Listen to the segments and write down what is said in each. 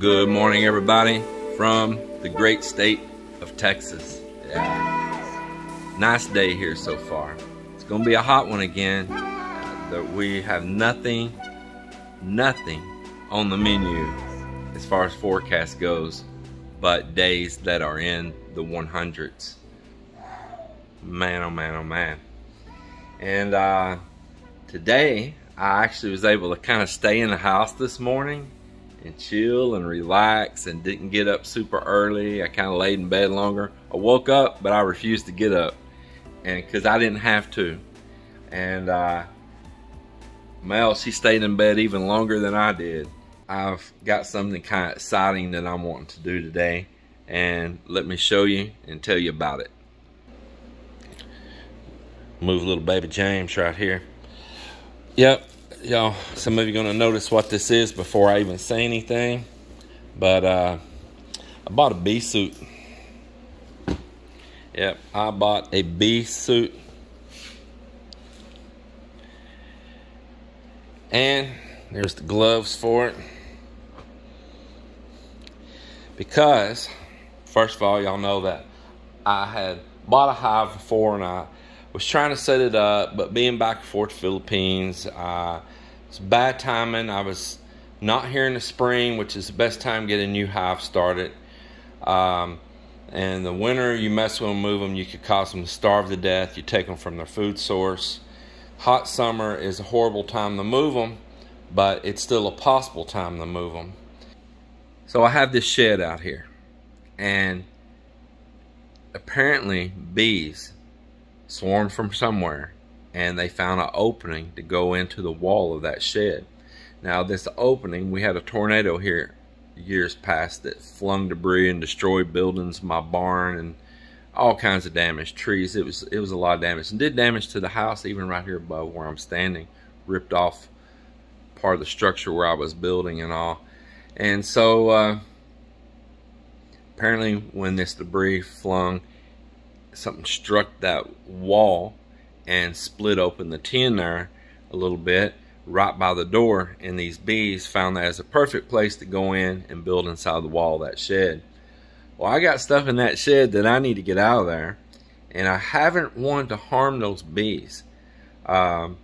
Good morning, everybody, from the great state of Texas. Yeah. Nice day here so far. It's gonna be a hot one again. That we have nothing, nothing on the menu as far as forecast goes, but days that are in the 100s. Man, oh man, oh man. And uh, today, I actually was able to kind of stay in the house this morning and chill and relax and didn't get up super early. I kind of laid in bed longer. I woke up, but I refused to get up and because I didn't have to. And uh, Mel, she stayed in bed even longer than I did. I've got something kind of exciting that I'm wanting to do today and let me show you and tell you about it. Move little baby James right here. Yep, y'all, some of you gonna notice what this is before I even say anything. But uh, I bought a bee suit. Yep, I bought a bee suit. And there's the gloves for it. Because, first of all, y'all know that I had bought a hive before and I was trying to set it up, but being back and forth to Philippines, uh, it's bad timing. I was not here in the spring, which is the best time to get a new hive started. Um, and the winter, you mess with them, move them, you could cause them to starve to death. You take them from their food source. Hot summer is a horrible time to move them, but it's still a possible time to move them. So I have this shed out here, and apparently bees swarmed from somewhere and they found an opening to go into the wall of that shed. Now this opening, we had a tornado here years past that flung debris and destroyed buildings, my barn, and all kinds of damage, trees. It was it was a lot of damage and did damage to the house, even right here above where I'm standing, ripped off part of the structure where I was building and all. And so uh, apparently when this debris flung, something struck that wall and split open the tin there a little bit right by the door and these bees found that as a perfect place to go in and build inside the wall of that shed. Well, I got stuff in that shed that I need to get out of there and I haven't wanted to harm those bees um,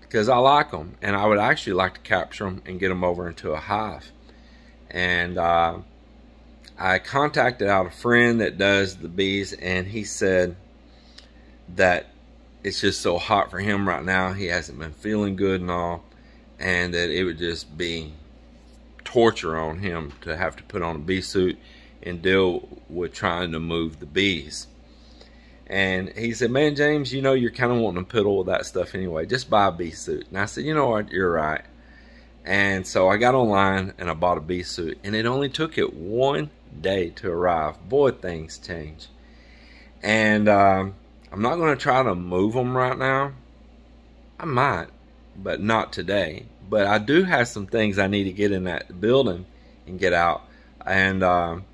because I like them and I would actually like to capture them and get them over into a hive. And uh, I contacted out a friend that does the bees and he said that it's just so hot for him right now. He hasn't been feeling good and all. And that it would just be torture on him to have to put on a bee suit and deal with trying to move the bees. And he said, man, James, you know, you're kind of wanting to put all that stuff anyway. Just buy a bee suit. And I said, you know what? You're right. And so I got online and I bought a bee suit. And it only took it one day to arrive. Boy, things change. And um, I'm not going to try to move them right now. I might, but not today. But I do have some things I need to get in that building and get out. And um,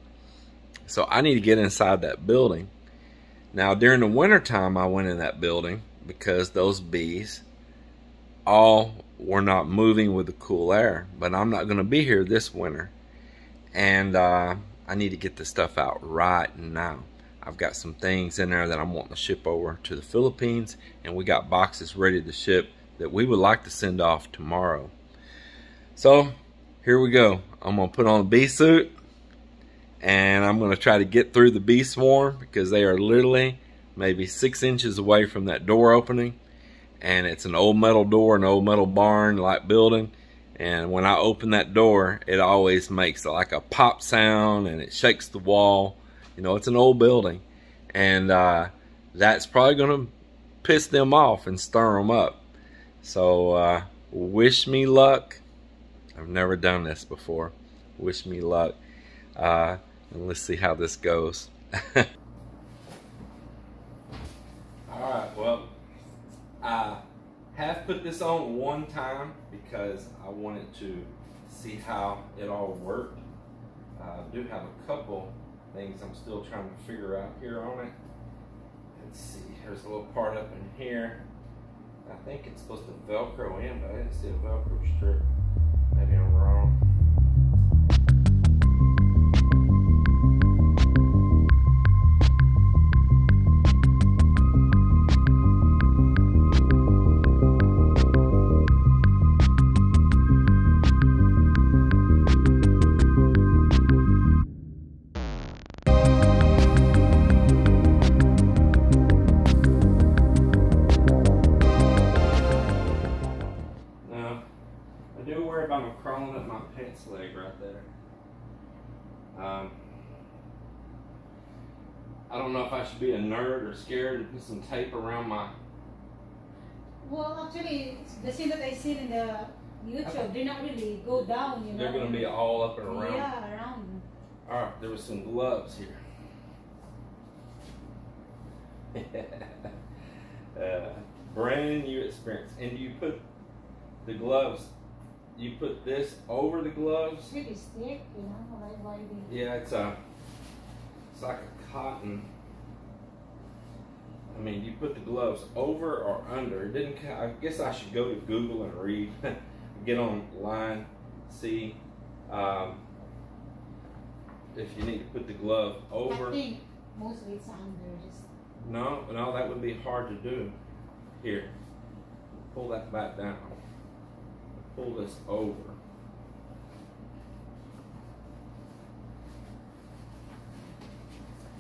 so I need to get inside that building. Now, during the wintertime, I went in that building because those bees all were not moving with the cool air. But I'm not going to be here this winter. And uh, I need to get the stuff out right now. I've got some things in there that I'm wanting to ship over to the Philippines and we got boxes ready to ship that we would like to send off tomorrow. So here we go. I'm going to put on a bee suit and I'm going to try to get through the bee swarm because they are literally maybe six inches away from that door opening and it's an old metal door, an old metal barn like building and when I open that door it always makes like a pop sound and it shakes the wall you know, it's an old building. And uh, that's probably going to piss them off and stir them up. So uh, wish me luck. I've never done this before. Wish me luck. Uh, and let's see how this goes. Alright, well, I have put this on one time because I wanted to see how it all worked. I do have a couple things I'm still trying to figure out here on it. Let's see, there's a little part up in here. I think it's supposed to Velcro in, but I didn't see a Velcro strip. Maybe I'm wrong. Don't know if I should be a nerd or scared and put some tape around my. Well, actually, the scene that I see in the YouTube, they're not really go down, you know. They're gonna be all up and around. Yeah, around. All right, there was some gloves here. uh, brand new experience, and you put the gloves. You put this over the gloves. It's really thick, you know, like why they. Yeah, it's a. It's like a cotton. I mean, you put the gloves over or under. It didn't. I guess I should go to Google and read, get online, see um, if you need to put the glove over. I think mostly it's under just. No, no, that would be hard to do. Here, pull that back down. Pull this over.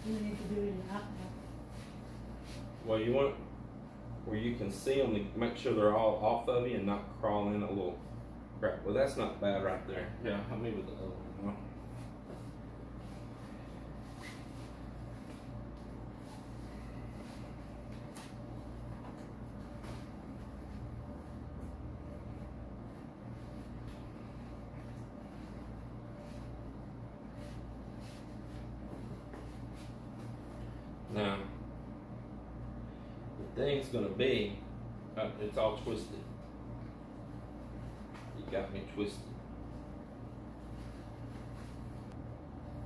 You need to do it up. Well, you want where you can see them to make sure they're all off of you and not crawl in a little crap. Well, that's not bad right there. Yeah, help me with the other one. huh? Now, the thing's gonna be, uh, it's all twisted. You got me twisted.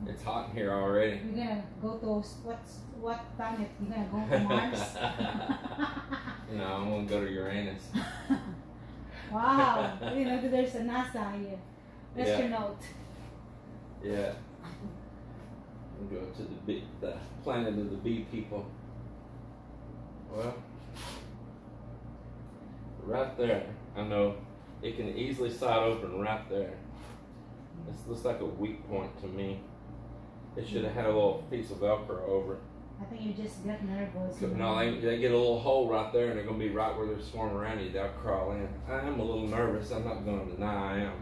It's hot in here already. You're gonna go to what's what planet? You're gonna go to Mars? No, I'm gonna go to Uranus. wow, you know there's a NASA here. Yeah. Astronaut. Yeah. We'll go to the bee, the planet of the bee people. Well, right there, I know it can easily slide open right there. This looks like a weak point to me. It should have had a little piece of Velcro over it. I think you just got nervous. So, no, they, they get a little hole right there and they're going to be right where they're swarming around you. They'll crawl in. I am a little nervous. I'm not going to deny I am.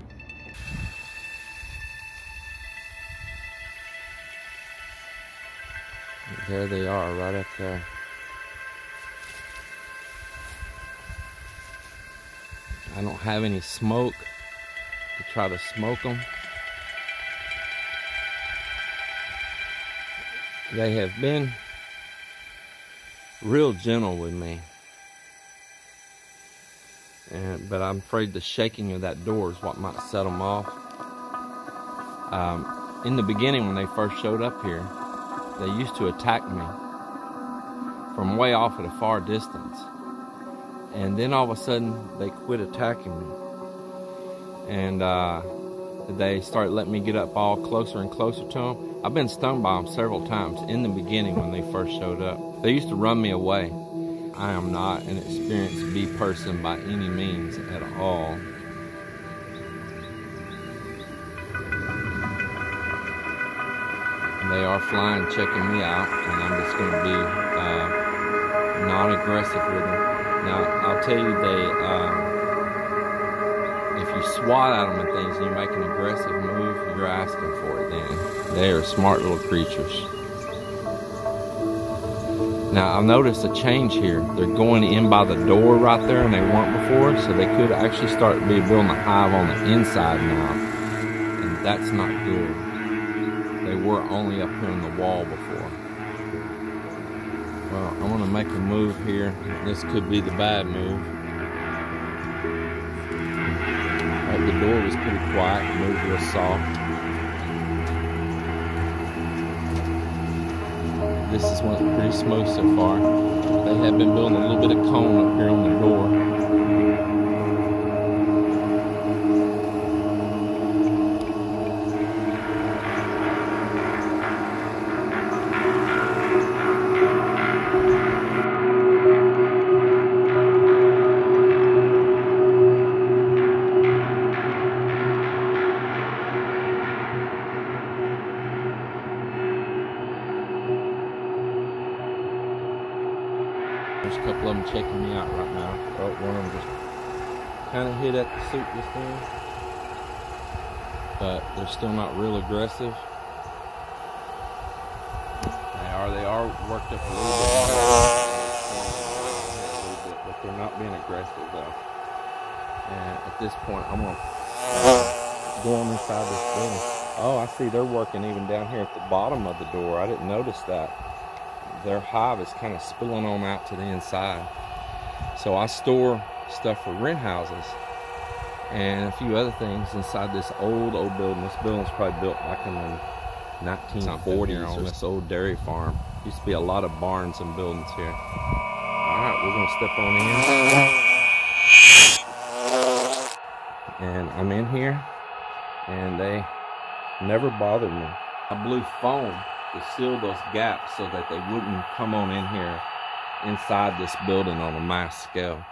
There they are, right up there. I don't have any smoke to try to smoke them. They have been real gentle with me. And, but I'm afraid the shaking of that door is what might set them off. Um, in the beginning, when they first showed up here, they used to attack me from way off at a far distance. And then all of a sudden, they quit attacking me. And uh, they started letting me get up all closer and closer to them. I've been stung by them several times in the beginning when they first showed up. They used to run me away. I am not an experienced bee person by any means at all. They are flying, checking me out, and I'm just going to be uh, non-aggressive with them. Now, I'll tell you, they um, if you swat at them and things, and you make an aggressive move, you're asking for it. Then they are smart little creatures. Now I've noticed a change here. They're going in by the door right there, and they weren't before, so they could actually start to be building a hive on the inside now, and that's not good. They were only up here in the wall before. Well, I'm gonna make a move here. This could be the bad move. The door was pretty quiet. The move real soft. This is went pretty smooth so far. They have been building a little bit of cone up here on the door. Hit at the suit this then. but they're still not real aggressive. They are, they are worked up a little bit, but they're not being aggressive though. And at this point, I'm gonna go on inside this building. Oh, I see they're working even down here at the bottom of the door. I didn't notice that. Their hive is kind of spilling on out to the inside. So I store stuff for rent houses and a few other things inside this old, old building. This building's probably built back in the 1940s on this old dairy farm. Used to be a lot of barns and buildings here. All right, we're gonna step on in. And I'm in here, and they never bothered me. I blew foam to seal those gaps so that they wouldn't come on in here inside this building on a mass scale.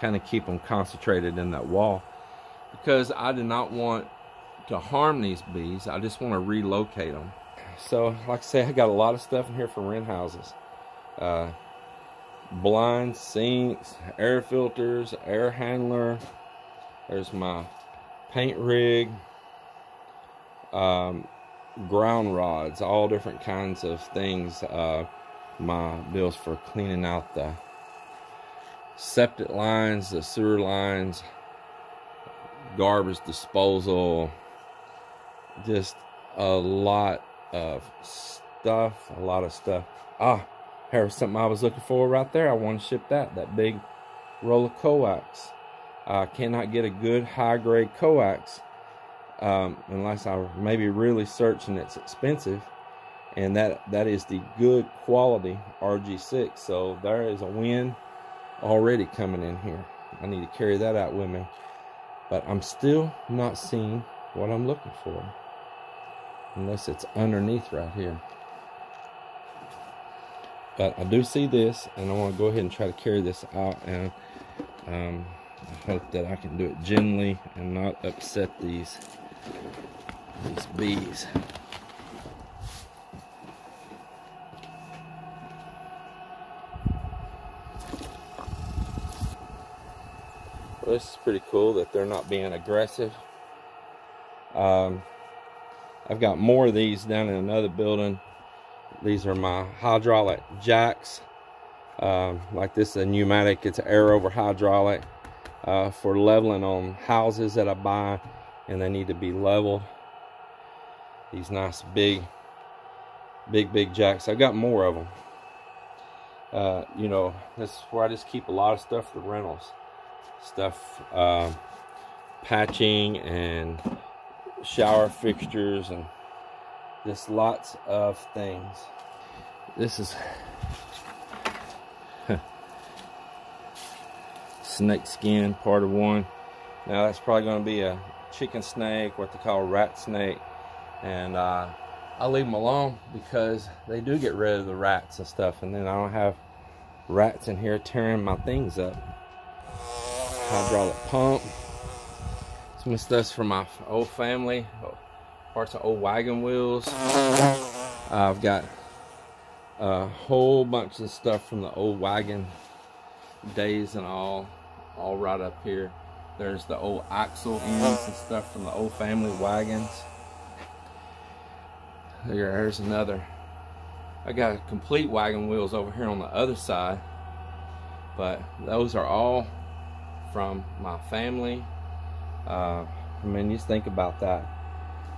Kind of keep them concentrated in that wall because I did not want to harm these bees. I just want to relocate them. So, like I say, I got a lot of stuff in here for rent houses. Uh, blinds, sinks, air filters, air handler. There's my paint rig, um, ground rods, all different kinds of things. Uh, my bills for cleaning out the septic lines, the sewer lines, garbage disposal, just a lot of stuff, a lot of stuff. Ah, here's something I was looking for right there. I want to ship that, that big roll of coax. I cannot get a good high grade coax um, unless I maybe really search and it's expensive. And that that is the good quality RG6. So there is a win already coming in here. I need to carry that out with me. But I'm still not seeing what I'm looking for. Unless it's underneath right here. But I do see this, and I want to go ahead and try to carry this out. And um, I hope that I can do it gently and not upset these, these bees. This is pretty cool that they're not being aggressive. Um, I've got more of these down in another building. These are my hydraulic jacks. Um, like this is a pneumatic, it's air over hydraulic uh, for leveling on houses that I buy and they need to be leveled. These nice big, big, big jacks. I've got more of them. Uh, you know, this is where I just keep a lot of stuff for rentals stuff uh, patching and shower fixtures and just lots of things. This is snake skin part of one. Now that's probably going to be a chicken snake what they call rat snake. And uh, I'll leave them alone because they do get rid of the rats and stuff. And then I don't have rats in here tearing my things up hydraulic pump. Some of stuff's from my old family, parts of old wagon wheels. I've got a whole bunch of stuff from the old wagon days and all, all right up here. There's the old axle ends and stuff from the old family wagons. There's another. I got complete wagon wheels over here on the other side. But those are all from my family. Uh, I mean, just think about that.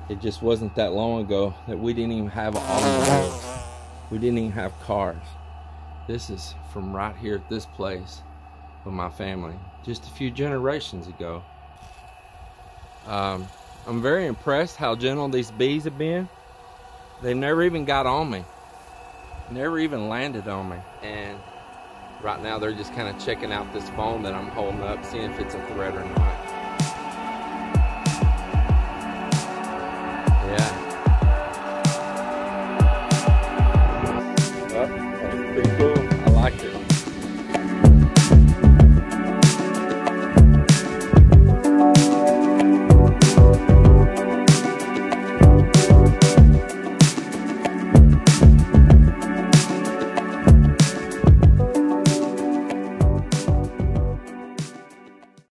It just wasn't that long ago that we didn't even have automobiles. We didn't even have cars. This is from right here at this place with my family, just a few generations ago. Um, I'm very impressed how gentle these bees have been. They never even got on me. Never even landed on me. And right now they're just kind of checking out this phone that I'm holding up, seeing if it's a threat or not.